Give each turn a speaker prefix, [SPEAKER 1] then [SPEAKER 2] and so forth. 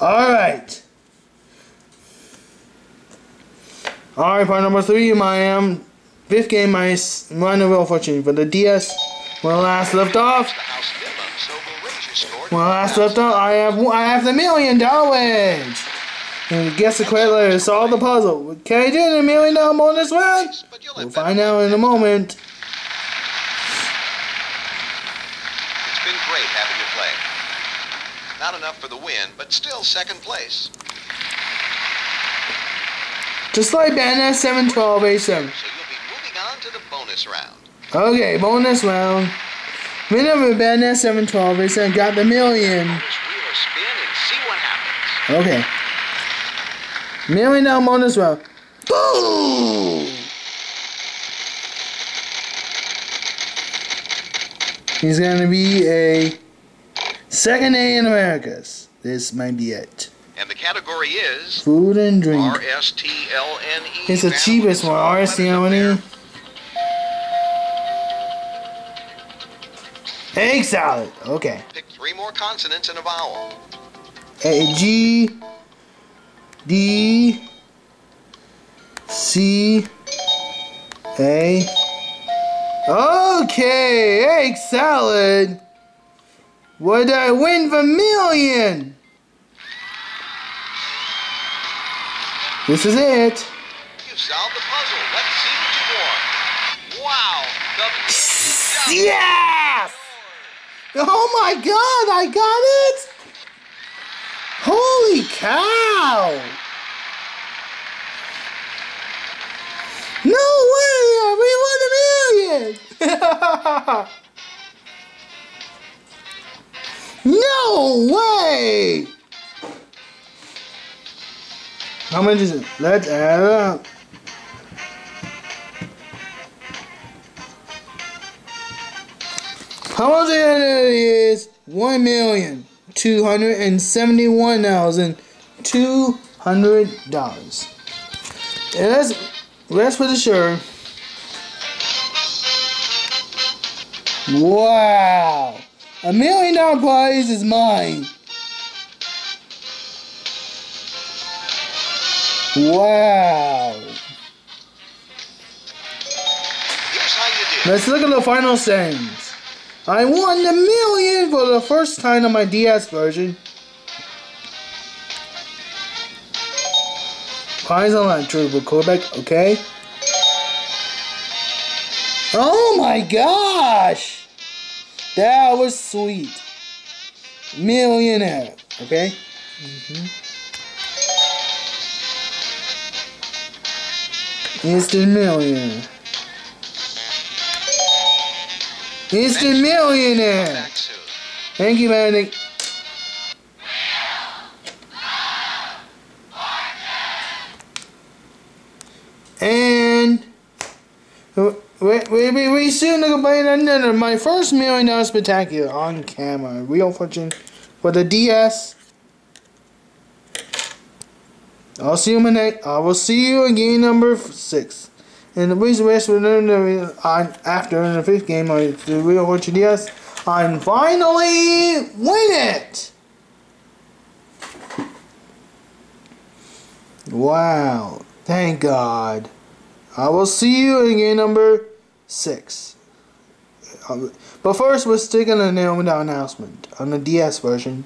[SPEAKER 1] Alright. Alright, part number three, my um, fifth game, my run of of Fortune for the DS. When I last left off, when I last left off, I have I have the million dollar wedge. And guess the correct letter solve the puzzle. Can I do the million dollar bonus round? We'll find out in a moment.
[SPEAKER 2] Not enough for the win, but still second place.
[SPEAKER 1] Just like Bandit 712 A7.
[SPEAKER 2] So you'll be moving on to the bonus round.
[SPEAKER 1] Okay, bonus round. Winner of Bandit 712 A7 got the million.
[SPEAKER 2] Bonus wheel and see what happens.
[SPEAKER 1] Okay. Million dollar bonus round. Boom! He's gonna be a second A in Americas. This might be it.
[SPEAKER 2] And the category is
[SPEAKER 1] Food and drink.
[SPEAKER 2] R-S-T-L-N-E.
[SPEAKER 1] It's the cheapest one. RSTLNE. Egg salad. Okay.
[SPEAKER 2] Pick three more consonants and a vowel.
[SPEAKER 1] A G D C A Okay, egg salad. Did I win the million? This is it.
[SPEAKER 2] You solved the puzzle. Let's see what you won. Wow. The
[SPEAKER 1] Yes! Oh my god, I got it! Holy cow! No way! We won a million! no way! How much is it? Let's add it up. How much it is? One million two hundred and seventy-one thousand two hundred dollars. And let's let's put it sure. Wow, a million dollar prize is mine. Wow.
[SPEAKER 2] Here's how you did.
[SPEAKER 1] Let's look at the final standings. I won the million for the first time on my DS version. Prize online Turbo Quebec, okay? Oh my gosh! That was sweet. Millionaire, okay? Mm-hmm. Instant millionaire. Instant millionaire. Thank you, Manny. And we, we, we, we soon play another my first million dollar spectacular on camera. Wheel fortune for the DS. I'll see you in the, I will see you in game number six. And the reason rest with on after the fifth game on the Wheel Fortune DS, I'm finally win it. Wow! Thank God. I will see you in game number six. Uh, But first, we're sticking nail down announcement on the DS version.